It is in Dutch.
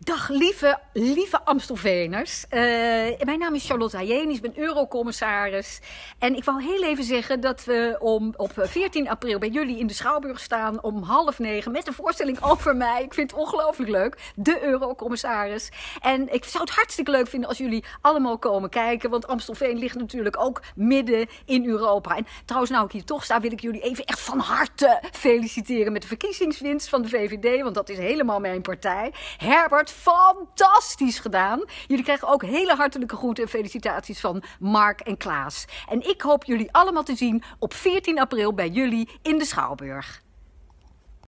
Dag lieve, lieve Amstelveners. Uh, mijn naam is Charlotte Hayeni, ik ben eurocommissaris. En ik wou heel even zeggen dat we om, op 14 april bij jullie in de Schouwburg staan om half negen met een voorstelling over mij. Ik vind het ongelooflijk leuk, de eurocommissaris. En ik zou het hartstikke leuk vinden als jullie allemaal komen kijken, want Amstelveen ligt natuurlijk ook midden in Europa. En trouwens, nou ik hier toch sta, wil ik jullie even echt van harte feliciteren met de verkiezingswinst van de VVD, want dat is helemaal mijn partij. Herbert fantastisch gedaan. Jullie krijgen ook hele hartelijke groeten en felicitaties van Mark en Klaas. En ik hoop jullie allemaal te zien op 14 april bij jullie in de Schouwburg.